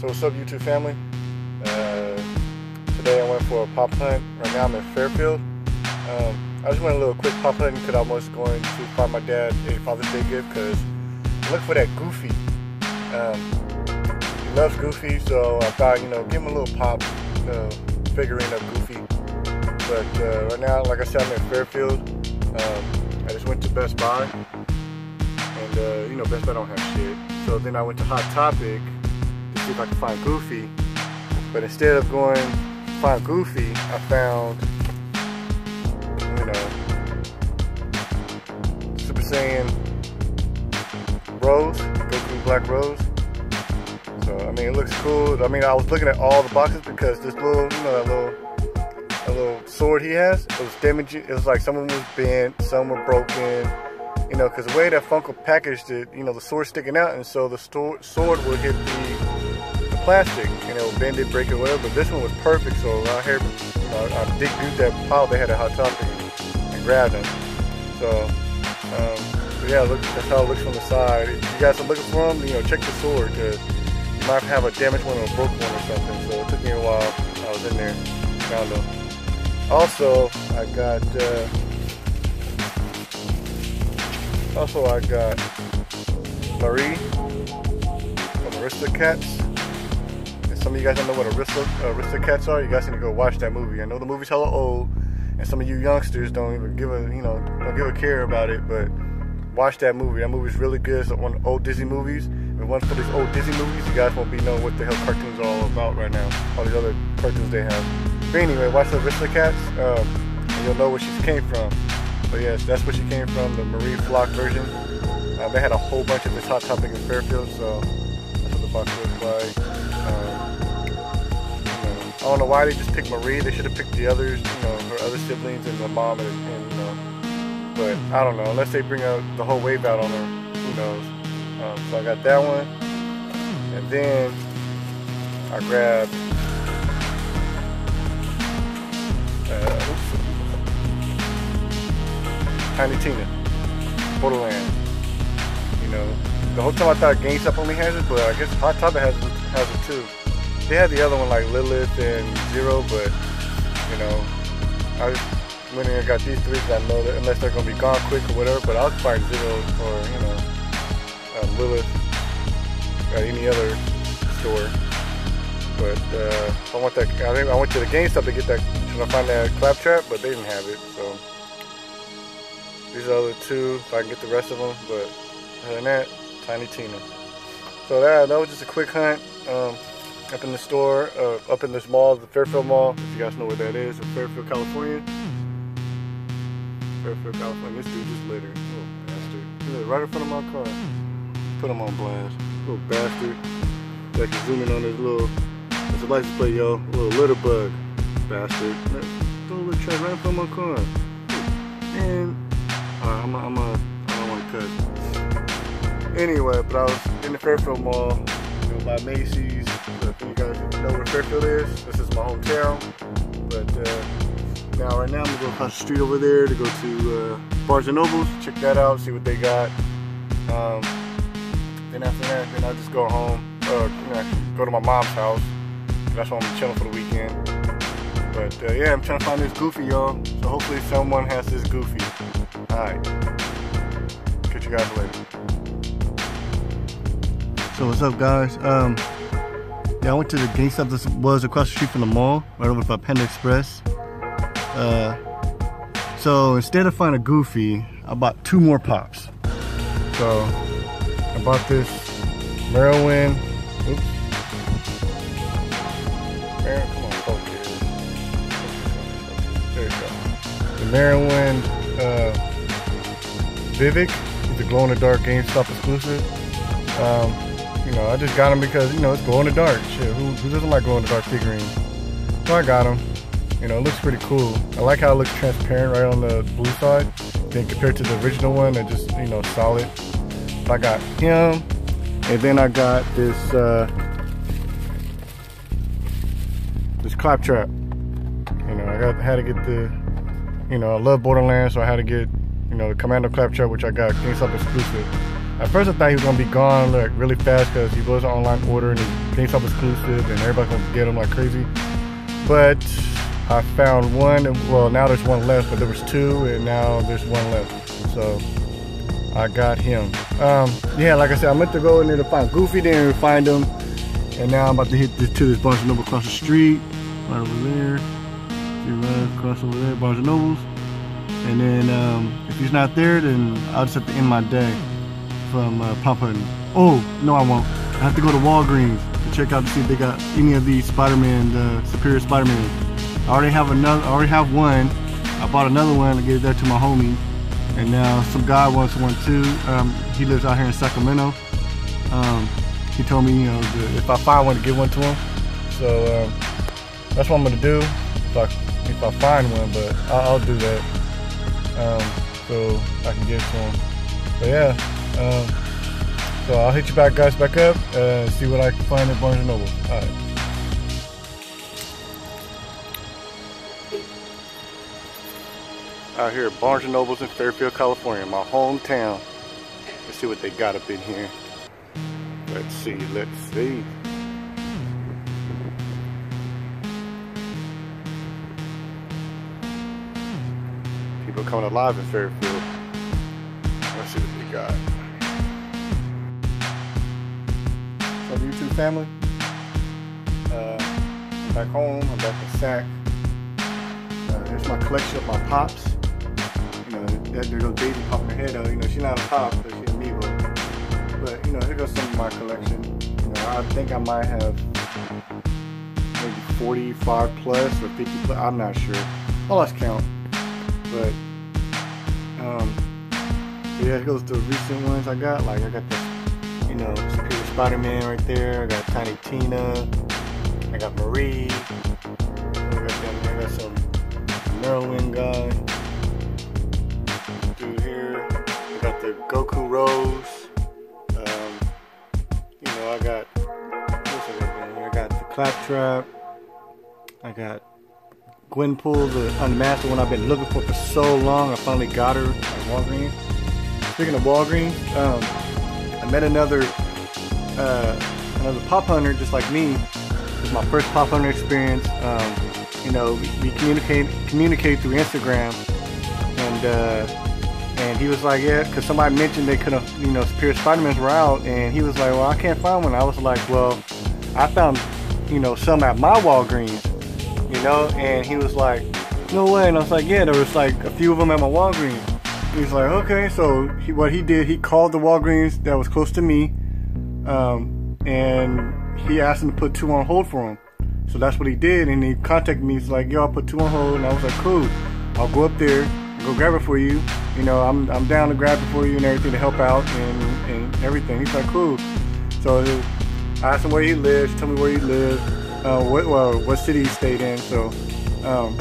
So what's up YouTube family? Uh, today I went for a pop hunt. Right now I'm in Fairfield. Um, I just went a little quick pop hunt because I was going to find my dad a Father's Day gift because look for that Goofy. Um, he loves Goofy so I thought, you know, give him a little pop uh, figurine of Goofy. But uh, right now, like I said, I'm in Fairfield. Um, I just went to Best Buy. And, uh, you know, Best Buy don't have shit. So then I went to Hot Topic to see if I could find Goofy. But instead of going find Goofy, I found, you know, Super Saiyan Rose, Goku Black Rose. So, I mean, it looks cool. I mean, I was looking at all the boxes because this little, you know, that little, that little sword he has, it was damaged. It was like some of them was bent, some were broken you know, because the way that Funko packaged it, you know, the sword sticking out, and so the sword would hit the plastic, you know, bend it, break it, whatever. But this one was perfect, so I had, you know, I dig through that pile they had a Hot Topic and, and grabbed them. So, um, yeah, look, that's how it looks from the side. If you guys are looking for them, you know, check the sword, because you might have a damaged one or a broken one or something. So it took me a while. I was in there, found them. Also, I got. Uh, also, I got Marie from Aristocats. Some of you guys don't know what Aristo, Aristocats are. You guys need to go watch that movie. I know the movie's hella old, and some of you youngsters don't even give a you know don't give a care about it. But watch that movie. That movie's really good. It's one of the old Disney movies. And once for these old Disney movies, you guys won't be knowing what the hell cartoons are all about right now. All these other cartoons they have. But anyway, watch the Aristocats, um, and you'll know where she came from. But yes, that's where she came from, the Marie Flock version. Uh, they had a whole bunch of this Hot Topic in Fairfield, so that's what the box looks like. Um, I don't know why they just picked Marie. They should have picked the others, you know, her other siblings and the mom and, and you know. But I don't know, unless they bring out the whole wave out on her, who knows. Um, so I got that one. And then I grabbed uh, Tiny Tina, Borderlands. You know, the whole time I thought GameStop only has it, but I guess Hot Topic has it, has it too. They had the other one like Lilith and Zero, but you know, I went in and got these three because I know that unless they're gonna be gone quick or whatever, but I'll find Zero or you know, uh, Lilith at any other store. But uh, I want that. I think I went to the GameStop to get that, trying to find that claptrap, but they didn't have it. So. These are the two, if I can get the rest of them, but other than that, Tiny Tina. So that, that was just a quick hunt um, up in the store, uh, up in this mall, the Fairfield Mall, if you guys know where that is, in Fairfield, California. Fairfield, California. This dude just littered. Little bastard. He right in front of my car. Put him on blast. Little bastard. I can zoom in on his little, it's a license plate, yo. Little litter bug. Bastard. Throw a little trash right in front of my car. And Alright, I'm a, I'm a, I don't want to cut. Anyway, but I was in the Fairfield Mall, you know, by Macy's. Know where Fairfield is, this is my hometown. But uh, now, right now, I'm gonna go across the street over there to go to uh, Barnes and Nobles, check that out, see what they got. Um, then after that, then I'll just go home, or you know, go to my mom's house. That's why I'm chilling for the weekend. But uh, yeah, I'm trying to find this Goofy, y'all. So hopefully someone has this Goofy. Alright. Catch you guys later. So what's up guys? Um yeah I went to the GameStop that was across the street from the mall, right over by Panda Express. Uh so instead of finding a Goofy, I bought two more pops. So I bought this Merlin. Oops. Mer come on, focus. There you go. The Merlin uh. It's a glow in the dark GameStop exclusive. Um, you know, I just got them because, you know, it's glow in the dark. Shit, who, who doesn't like glow in the dark figurines? So I got them. You know, it looks pretty cool. I like how it looks transparent right on the blue side. Then compared to the original one, it just, you know, solid. So I got him. And then I got this, uh, this claptrap. You know, I got had to get the, you know, I love Borderlands, so I had to get you know, the Commando Claptrap, which I got GameStop exclusive. At first, I thought he was gonna be gone like really fast because he was online order and he's GameStop exclusive, and everybody's gonna get him like crazy. But I found one. Well, now there's one left, but there was two, and now there's one left. So I got him. Um, yeah, like I said, I meant to go in there to find Goofy, didn't find him, and now I'm about to hit this to this Barnes Noble across the street, right over there. See right across over there, Barnes and Nobles. And then um, if he's not there, then I'll just have to end my day from uh, pop. Oh, no I won't. I have to go to Walgreens to check out to see if they got any of these Spider-Man, uh, Superior Spider-Man. I already have another, I already have one. I bought another one to give that to my homie. And now some guy wants one too. Um, he lives out here in Sacramento. Um, he told me, you know, if I find one to give one to him. So um, that's what I'm gonna do. If I, if I find one, but I'll, I'll do that. Um, so I can give it to him. But yeah, um, so I'll hit you back guys back up see what I can find at Barnes & Noble. All right. Out here at Barnes & Nobles in Fairfield, California, my hometown. Let's see what they got up in here. Let's see, let's see. People coming alive in Fairfield. Let's see what they got. YouTube family. Uh, I'm back home. I'm back in SAC. Uh, here's my collection of my pops. You know, that goes Daisy popping her head out. You know, she's not a pop, but she's a Mevo. But you know, here goes some of my collection. You know, I think I might have maybe 45 plus or 50 plus. I'm not sure. I lost count. But um, yeah, here goes the recent ones I got. Like I got the you know, Superior Spider-Man right there. I got Tiny Tina. I got Marie. I got, I got some Merlin guy. Dude here. I got the Goku Rose. Um, you know, I got I? I got the Claptrap. I got Gwenpool, the unmasked one I've been looking for for so long. I finally got her at Walgreens. Speaking of Walgreens, um, met another uh, another pop hunter just like me. It was my first pop hunter experience. Um, you know, we, communicate communicate through Instagram, and uh, and he was like, yeah, because somebody mentioned they could have, you know, Superior Spider-Mans were out, and he was like, well, I can't find one. I was like, well, I found, you know, some at my Walgreens, you know, and he was like, no way, and I was like, yeah, there was like a few of them at my Walgreens. He's like, okay. So he, what he did, he called the Walgreens that was close to me, um, and he asked him to put two on hold for him. So that's what he did, and he contacted me. He's like, yo, I'll put two on hold, and I was like, cool. I'll go up there go grab it for you. You know, I'm, I'm down to grab it for you and everything to help out and, and everything. He's like, cool. So I asked him where he lives, tell me where he lives, uh, what, well, what city he stayed in. So um,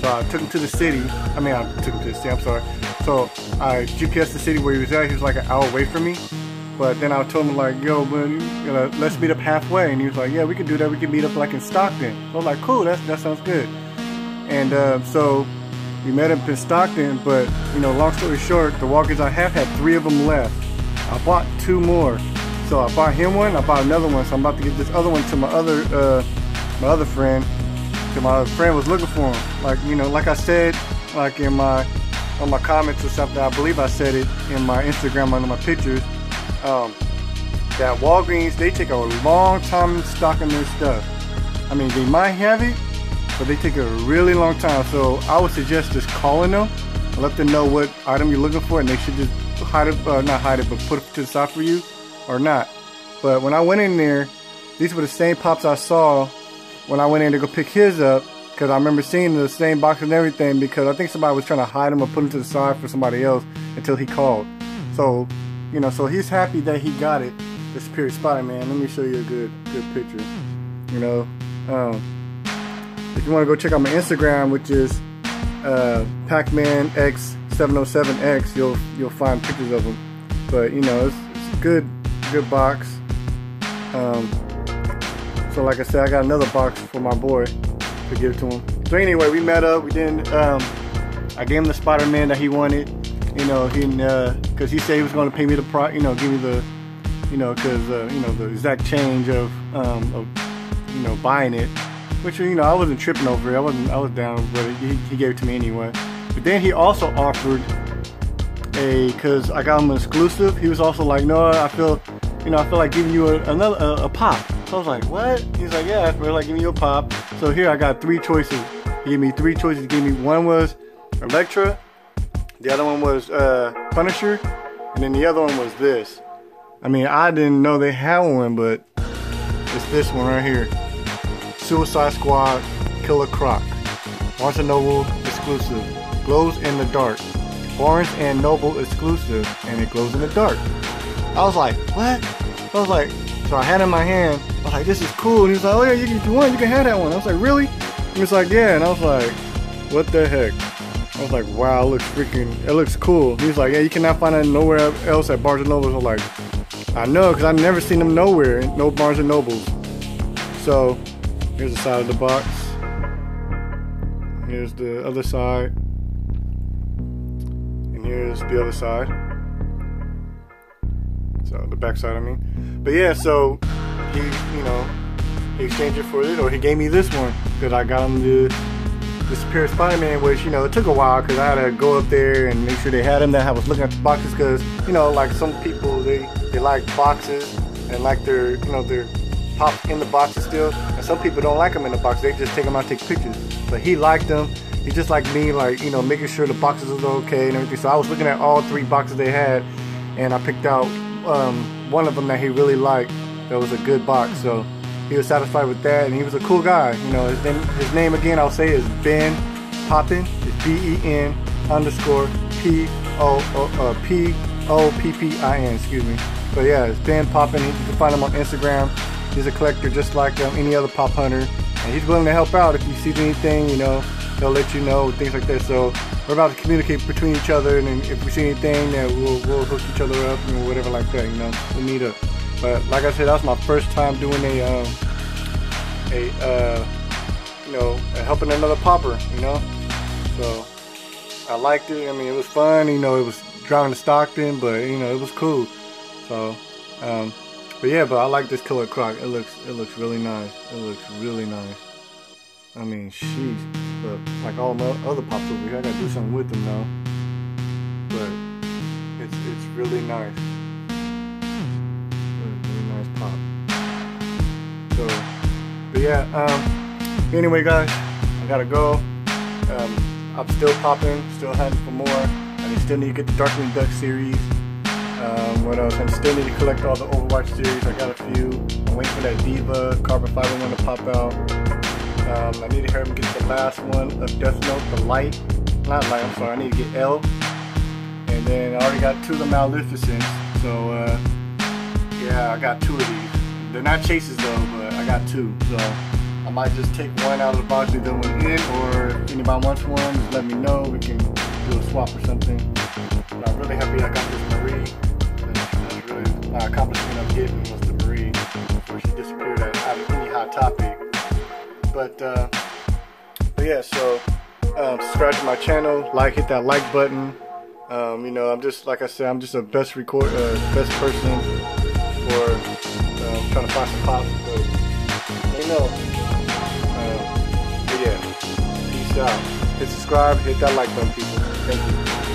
so I took him to the city. I mean, I took him to the city, I'm sorry. So I GPS the city where he was at. He was like an hour away from me. But then I told him like, yo, man, you know, let's meet up halfway. And he was like, yeah, we can do that. We can meet up like in Stockton. So I was like, cool, that's, that sounds good. And uh, so we met up in Stockton. But, you know, long story short, the walkers I have had three of them left. I bought two more. So I bought him one, I bought another one. So I'm about to get this other one to my other, uh, my other friend because my friend was looking for him. Like, you know, like I said, like in my, on my comments or something, I believe I said it in my Instagram under my pictures, um, that Walgreens, they take a long time stocking their stuff. I mean, they might have it, but they take a really long time. So I would suggest just calling them and let them know what item you're looking for and they should just hide it, uh, not hide it, but put it to the side for you or not. But when I went in there, these were the same pops I saw when I went in to go pick his up because I remember seeing the same box and everything because I think somebody was trying to hide him or put him to the side for somebody else until he called. So, you know, so he's happy that he got it, the Superior Spider-Man. Let me show you a good good picture. You know, um, if you want to go check out my Instagram, which is uh, Pac-Man X707X, you'll you'll find pictures of him. But you know, it's, it's a good good box. Um, so like I said, I got another box for my boy to give to him. So anyway, we met up. We didn't. Um, I gave him the Spider-Man that he wanted. You know, he because uh, he said he was going to pay me the pro, you know, give me the, you know, because uh, you know the exact change of, um, of, you know, buying it, which you know I wasn't tripping over it. I wasn't, I was down, but he, he gave it to me anyway. But then he also offered a, because I got him an exclusive. He was also like, no, I feel, you know, I feel like giving you a, another a, a pop. So I was like, what? He's like, yeah, I feel like giving you a pop. So here I got three choices. He gave me three choices. He gave me one was Elektra, the other one was uh, Punisher, and then the other one was this. I mean, I didn't know they had one, but it's this one right here. Suicide Squad Killer Croc. Barnes & Noble exclusive. Glows in the dark. Barnes and Noble exclusive, and it glows in the dark. I was like, what? I was like, so I had it in my hand. I was like, this is cool. And he was like, oh yeah, you can, if you want, you can have that one. I was like, really? He was like, yeah. And I was like, what the heck? I was like, wow, it looks freaking, it looks cool. He was like, yeah, you cannot find it nowhere else at Barnes & Noble. I was like, I know, because I've never seen them nowhere, no Barnes & Nobles. So, here's the side of the box. Here's the other side. And here's the other side. So, the back side, I mean. But yeah, so, he, you know, he exchanged it for it, or he gave me this one, because I got him the Superior Spider-Man, which you know it took a while because I had to go up there and make sure they had them. That I was looking at the boxes because you know, like some people they they like boxes and like their you know their pops in the boxes still, and some people don't like them in the box. They just take them out, take pictures. But he liked them. He just like me, like you know, making sure the boxes was okay and everything. So I was looking at all three boxes they had, and I picked out um, one of them that he really liked. That was a good box. So he was satisfied with that, and he was a cool guy. You know, his name, his name again, I'll say is Ben Poppin. It's B-E-N underscore P O uh, P O P P I N. Excuse me. But yeah, it's Ben Poppin. You can find him on Instagram. He's a collector just like um, any other pop hunter, and he's willing to help out if he sees anything. You know, he'll let you know things like that. So we're about to communicate between each other, and if we see anything, that we'll we'll hook each other up, and whatever like that. You know, we'll meet up. But like I said, that was my first time doing a, um, a, uh, you know, helping another popper, you know. So I liked it. I mean, it was fun. You know, it was driving to Stockton, but you know, it was cool. So, um, but yeah, but I like this killer croc. It looks, it looks really nice. It looks really nice. I mean, sheesh. But like all my other pops over here, I gotta do something with them now. But it's, it's really nice. Yeah. Um, anyway, guys, I gotta go. Um, I'm still popping, still hunting for more. I still need to get the Darkwing Duck series. Um, what else? I still need to collect all the Overwatch series. I got a few. I'm waiting for that D.Va Carbon Fiber one to pop out. Um, I need to hurry him get the last one of Death Note, the light. Not light, I'm sorry. I need to get L. And then I already got two of the Maleficents. So, uh, yeah, I got two of these. They're not chases though, but I got two. So I might just take one out of the box, leave the one in, or if anybody wants one, just let me know. We can do a swap or something. But I'm really happy I got this Marie. That's really my accomplishment of getting was the Marie before she disappeared out of any hot topic. But, uh, but yeah, so um, subscribe to my channel, like, hit that like button. Um, you know, I'm just like I said, I'm just a best record, uh, best person for trying to find some pops, but you know. Um, but yeah, peace out. Hit subscribe, hit that like button, people. Thank you.